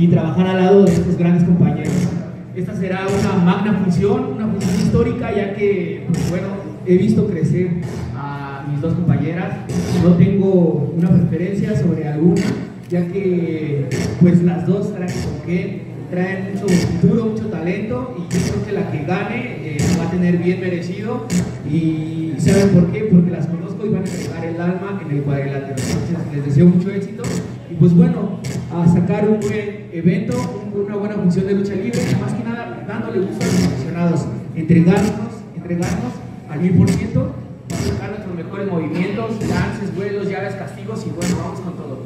y trabajar al lado de estos grandes compañeros. Esta será una magna función, una función histórica, ya que, pues, bueno, he visto crecer a mis dos compañeras. No tengo una preferencia sobre alguna, ya que pues las dos traen qué, traen mucho futuro, mucho talento y yo creo que la que gane eh, va a tener bien merecido y ¿saben por qué? Porque las conozco y van a entregar el alma en el cuadrilátero. Entonces les deseo mucho éxito y pues bueno, a sacar un buen evento, una buena función de lucha libre más que nada dándole gusto a los aficionados, entregarnos, entregarnos al mil por ciento, sacar nuestros mejores movimientos, lances, vuelos, llaves, castigos y bueno, vamos con todo.